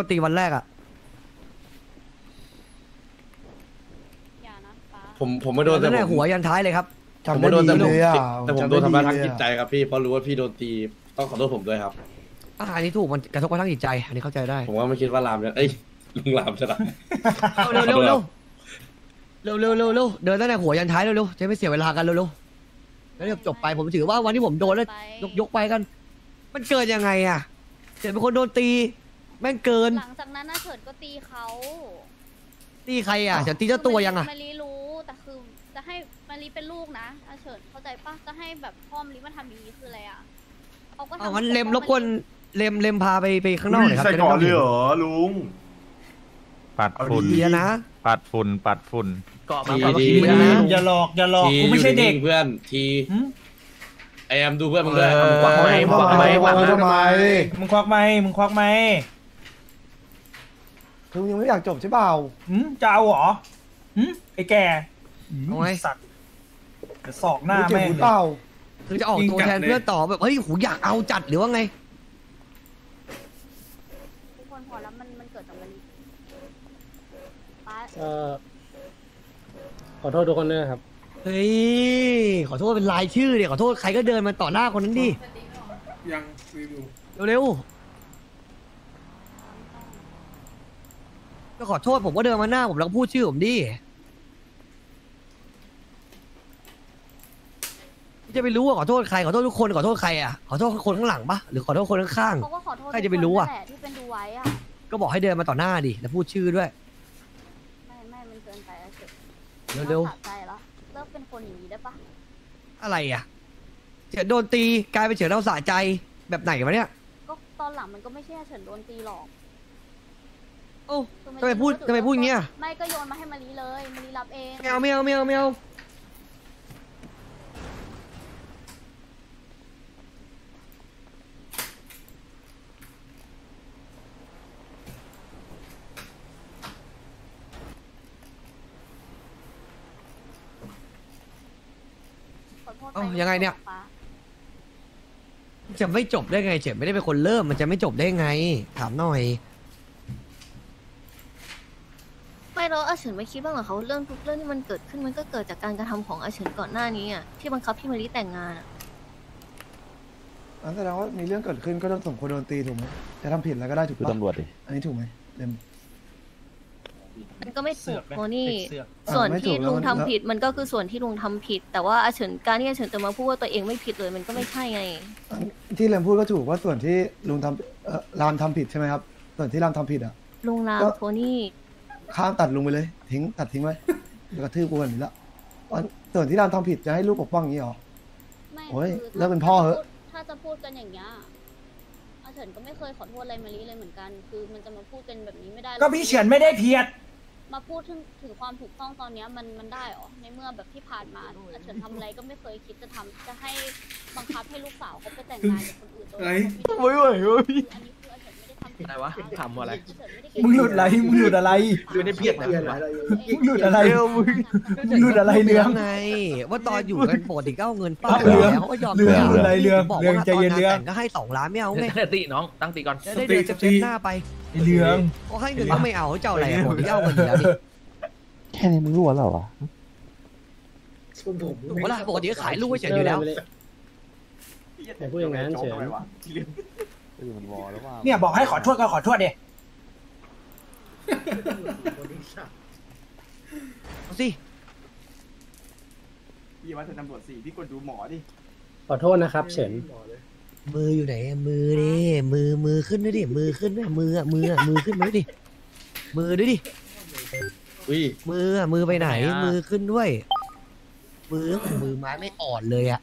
ก็ตีวันแรกอะ อย่านะป้าผมผมไม่โดนแต่ตั้งแต่ผมหัวยันท้ายเลยครับ ผมจำไม่ได้โดนดีแต่เลยอะแต่ผมจำโดได้นทำร้ายดีทางเลยจิตใจอะครับพี่เพราะรู้ว่าพี่โดนตีต้องขอโทษผมด้วยครับ อาอันนี้ถูกมันกระทบกระทั่งจิตใจ อันนี้เข้าใจได้ ผมว่าไม่คิดว่ารามจะเอ้ยลุงรามจะได้เอาเร็วเร็วเร็วเร็วเร็วเร็วเร็วเดินตั้งแต่หัวยันท้ายเร็วเร็วจะไม่เสียเวลากันเร็วเร็วแล้วเดี๋ยวจบไปผมถือว่าวันที่ผมโดนแล้วไปยกยกไปกัน มันเกิดยังไงอะเกิดเป็นคนโดนตี แม่งเกิน หลังจากนั้นน่าเฉิดก็ตีเขาตีใครอะจะตีเจ้าตัวยังอะ มารีรู้แต่คือจะให้มารีเป็นลูกนะอาเฉิดเข้าใจปะจะให้แบบพ่อมารีมาทำอย่างนี้คืออะไรอะเขาก็ทำเอางั้นเล็มรบกวนเล็มเล็มพาไปไปข้างนอกหน่อยครับใส่จะได้ก่อนไม่เลยต้เหรองอลุง ปัดเอาฝุ่นดีเบียร์นะ ปัดฝุ่น ปัดฝุ่น เกาะมาทีเกาะดีเดี๋ยวนะ อย่าหลอกอย่าหลอกทีกูไม่ใช่เด็ก อยู่นิ่งๆเพื่อนทีหืม ไอแอมดูเพื่อนมึงด้วย เออควักไม้ควักไม้ควักไม้ทำไมมึงควักไหมมึงควักไหม คือมึงยังไม่อยากจบใช่เปล่าหืมจะเอาเหรอหืมไอ้แก่เอาไงสัตว์เดี๋ยวสอกหน้าไม่เจ็บแม่งหรือเลเปล่าคือจะออกตัวแทนเพื่อนต่อแบบเฮ้ยหูอยากเอาจัดหรือว่าไง ทุกคนพอแล้วมันมันเกิดจากมารีป้าเอ่อขอโทษทุกคนด้วยนะครับ เฮ้ย ขอโทษเป็นรายชื่อเดี๋ยวขอโทษใครก็เดินมาต่อหน้าคนนั้นดิ ยังรีวิวเร็วๆ ก็ขอโทษผมก็เดินมาหน้าผมแล้วก็พูดชื่อผมดิจะไปรู้ว่าขอโทษใครขอโทษทุกคนขอโทษใครอะขอโทษคนข้างหลังปะหรือขอโทษคนข้างเขาก็ขอโทษใครจะไปรู้อะทุกคนนั่นแหลที่เป็นดูไว้อะๆก็บอกให้เดินมาต่อหน้าดิแล้วพูดชื่อด้วย ไม่ไม่มันเกินไปอาเฉิดเร็วสะใจแล้วเลิกเป็นคนอย่างนี้ได้ปะๆอะไรอะเฉยโดนตีกลายเป็นเฉยเราสะใจแบบไหนวะเนี่ย ก็ตอนหลังมันก็ไม่ใช่อาเฉิดโดนตีหรอก โอ้คือทำไมพูดทำไมพูดอย่างเงี้ย ไม่ก็โยนมาให้มารีเลยมารีรับเองไม่เอาไม่เอาไม่เอาไม่เอาขอโทษปเอ้ายังไงเนี่ยป้าจะไม่จบได้ไงเฉยไม่ได้เป็นคนเริ่มมันจะไม่จบได้ไง ถามหน่อย ไม่ แล้วอาเฉินไม่คิดบ้างเหรอเขาเรื่องทุกเรื่องที่มันเกิดขึ้นมันก็เกิดจากการกระทำของอาเฉินก่อนหน้านี้อะที่บังคับพี่มาริแต่งงานอะอันแสดงว่ามีเรื่องเกิดขึ้นก็ต้องสมควรโดนตีถูกไหมจะทำผิดแล้วก็ได้ถูกคือปะตำรวจดิ อันนี้ถูกไหมเต็ม มันก็ไม่เสืถูอกกไหมโมนี่เด็กเสือกส่วนอะไม่ถูที่กแล้วลุงมัน ทำผิดมันก็คือส่วนที่ลุงทำผิด แต่ว่าอาเฉินการที่อาเฉินจะมาพูดว่าตัวเองไม่ผิดเลย มันก็ไม่ใช่ไง อันที่เรมพูดก็ถูกว่าส่วนที่ลุงทำเอ่อรามทำผิดใช่ไหมครับ ส่วนที่รามทำผิดอะ ลุงรามก็ โทนี่ ข้ามตัดลุงไปเลย ทิ้งตัดทิ้งไว้แล้วก็ทืบกูกันอยู่แล้วอันส่วนที่รามทำผิดจะให้ลูกปกป้องอย่างนี้หรอ ไม่โอ้ยคือเลิกเป็นพ่อเหอะ ถ้าจะพูดกันอย่างเงี้ยอาเฉินก็ไม่เคยขอโทษอะไรมารีเลยเหมือนกัน คือมันจะมาพูดกันแบบนี้ไม่ได้หรอก็พี่เฉินไม่ได้เพียด มาพูดถึงถึงความถูกต้องตอนเนี้ยมันมันได้เหรอในเมื่อแบบที่ผ่านมาอาเฉินทำอะไรก็ไม่เคยคิดจะทำจะให้บังคับให้ลูกสาวเขาไปแต่งงานกับคนอื่นโดยอะไรไม่ไหวเว้ยอันนี้คืออาเฉินไม่ได้ทำผิด อะไรวะทำอะไรอาเฉินไม่ได้คิมึงหลุดอะไรมึงหลุดอะไรไม่ได้เพียดนะมึงหลุดอะไรมึงหลุดอะไรเรื่องไง ว่าตอนอยู่กันปกติก็เอาเงินป้าเรื่องแล้วเขาก็ยอมเรื่องจ่ายอะไรเรื่องบอกเรื่องว่าใจตอนเย็นงานเรื่องแต่งก็ให้สองล้านไม่เอาไงตั้งตีน้องตั้งตีก่อนจะได้เดินเซ็ตหน้าไปไอ้เรื่องเขาให้เงินก็ไม่เอาเขาจะเอาอะไรอะปกติก็เอาเงินอยู่แล้วดิแค่นี้มึงรู้แล้ววะถูกปะล่ะปกติก็ขายลูกไว้เฉยอยู่แล้วอย่าพูดอย่างนั้นเฉย เออมันวอแล้วว่าเนี่ยบอกให้ขอโทษก็ขอโทษดิเอาสิพี่ว่าจะตำรวจสี่พี่กดดูหมอดิขอโทษนะครับ เฉินมืออยู่ไหนอะมือดิมือมือขึ้นด้วยดิมือขึ้นด้วยมืออะมืออะมือขึ้นมาด้วยดิมือด้วยดิอุ้ยมืออะมือไปไหน มือขึ้นด้วย มือมือไม้ไม่อ่อนเลยอะ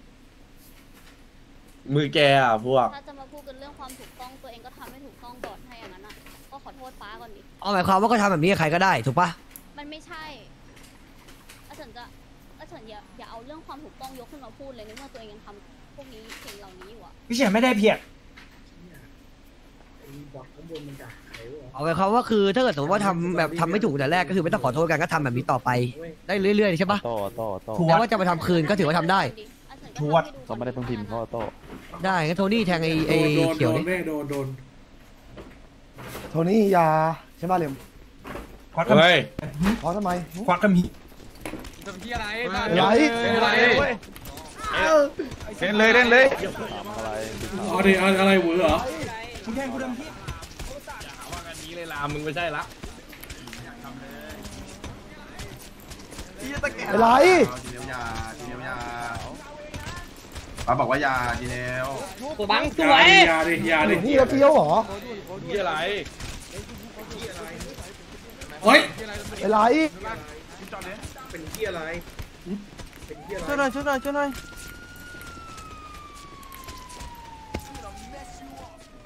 มือแกอะพวก ถ้าจะมาพูดกันเรื่องความถูกต้องตัวเองก็ทำให้ถูกต้องก่อนถ้าอย่างนั้นอะก็ขอโทษป้าก่อนดิเอาหมายความว่าก็ทำแบบนี้กับใครก็ได้ถูกปะมันไม่ใช่อาเฉินจะอาเฉินอย่าอย่าเอาเรื่องความถูกต้องยกขึ้นมาพูดเลยในเมื่อตัวเองยังทำพวกนี้สิ่งเหล่านี้อยู่อะพี่เฉินไม่ได้เพียดเอาหมายความว่าคือถ้าเกิดสมมติว่าทำแบบทำไม่ถูกแต่แรกก็คือไม่ต้องขอโทษกันก็ทำแบบนี้ต่อไป ได้เรื่อยๆใช่ปะโต้โต้โต้ถูกแล้วว่าจะมาทำคืนก็ถือว่าทำได้ อาเฉินทวดทำให้เขาไม่ได้ต้องพิมพ์ข้อโต้ได้งั้นโทนี่แทงไอ้ไอ้เขียวดิโดนโดนโทนี่ยาใช่ป่ะเลมควักกันเฮ้ยเพราะทำไมควักกันมีอะไรเล่นเลยเล่นเลยเอาดิเอาอะไรหวือเหรอมึงแทงกูทำพี่นี่เลยลามมึงไม่ใช่ละอะไรที ป้าบอกว่ายาทีเดียวบังสวยยาดิยาดินี่เราเปี้ยวเหรอนี่อะไรเฮ้ยอะไรช่วยหน่อยช่วยหน่อยช่วยหน่อย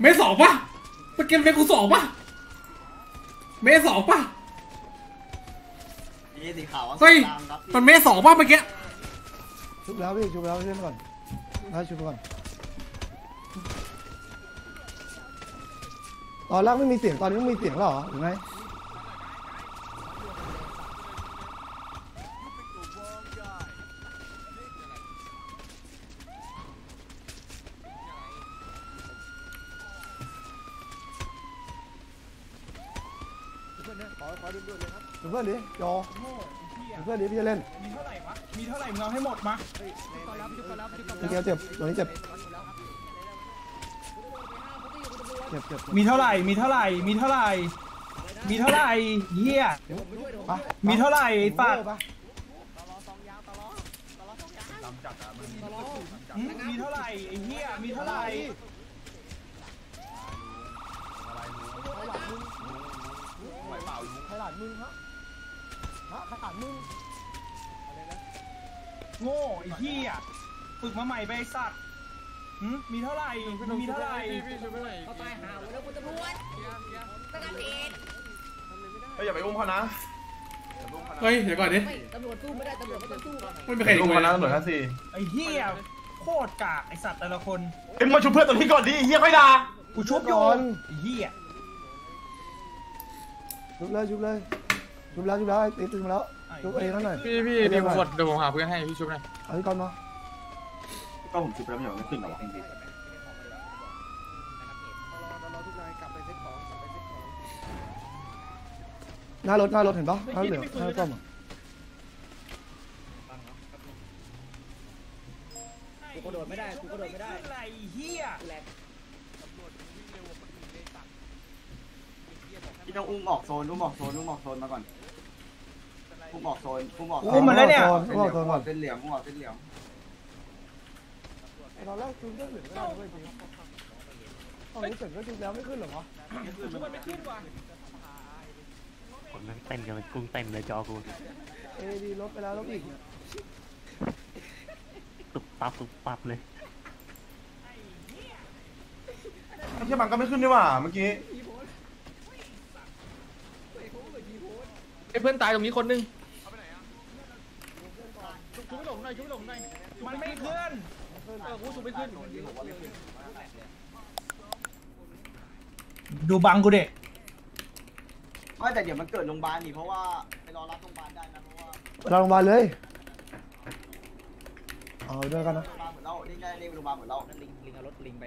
เมสสองป่ะเมื่อกี้เมสกูสองป่ะเมสสองป่ะเฮ้ยมันเมสสองป่ะเมื่อกี้ชุบแล้วพี่ชุบแล้วเล่นก่อน ให้ชุบก่อนตอนแรกไม่มีเสียงตอนนี้ไม่มีเสียงแล้วเหรอหรือไง ดูเพื่อนดิยอดูเพื่อนดิพี่จะเล่นมีเท่าไหร่วะ มีเท่าไหร่มึงเอาให้หมดมาพี่แกเจ็บตัวนี้เจ็บเจ็บเจ็บมีเท่าไหร่ มีเท่าไหร่ มีเท่าไหร่ มีเท่าไหร่เฮียไปมีเท่าไหร่ปาดไปอืมมีเท่าไหร่ไอ้เฮียมีเท่าไหร่ ขนาดมึงฮะฮะขนาดมึงโง่ไอ้เฮียฝึกมาใหม่ไปไอ้สัตว์หืมมีเท่าไหร่มีเท่าไหร่เฮ้ยอย่าไปอุ้มเขานะเฮ้ยเดี๋ยวก่อนดิตำรวจสู้ไม่ได้ตำรวจไม่ต้องสู้ไม่มีใครอุ้มเขานะตำรวจท่านสี่ไอ้เฮียโคตรกากไอ้สัตว์แต่ละคนเอ็มมาชุบเพื่อนตัวนี้ก่อนดิเฮียค่อยด่ากูชุบโยนไอ้เฮีย ชุบเลยชุบเลยชุบแล้วชุบแล้วไอ้ตีตึงมาแล้วชุบเองนั่นหน่อยพี่พี่เดี๋ยวผมกดเดี๋ยวผมหาเพื่อนให้พี่ชุบหน่อยเอาพี่ก่อนมาก็ผมชุบแล้วไม่เหรอไม่ขึ้นหรอวะจริงหน้ารถหน้ารถเห็นปะหน้ารถเหลืองหน้ารถส้มอะกูกระโดดไม่ได้กูกระโดดไม่ได้อะไรเฮีย พี่ต้องอุ้มออกโซนอุ้มออกโซนอุ้มออกโซนมาก่อนอุ้มออกโซนอุ้มออกอุ้มมาแล้วเนี่ย อุ้มออกโซนก่อนเส้นเหลี่ยมอุ้มออกเส้นเหลี่ยมตอนแรกชุบเรื่องเหลืองก็ได้เว้ยจริงตอนนี้เสร็จก็ชุบแล้วไม่ขึ้นเหรอวะคนนั่งเต้นกันเป็นกุ้งเต้นเลยจอกูเอดีลบไปแล้วลบอีกตุบปับตุบปับเลยไอ้เชี่ยมันก็ไม่ขึ้นด้วยว่ะเมื่อกี้ เพื่อนตายตรงนี้คนนึงมันไม่ขึ้นดูบังกูเด็กไม่แต่เดี๋ยวมันเกิดโรงพยาบาลนี่เพราะว่าไปรอรับโรงพยาบาลได้นะเพราะว่าเราลงมาเลยเอาด้วยกันนะโรงพยาบาลเหมือนเรานี่ใช่นี่โรงพยาบาลเหมือนเรานั่นลิงลิงเอารถลิงไป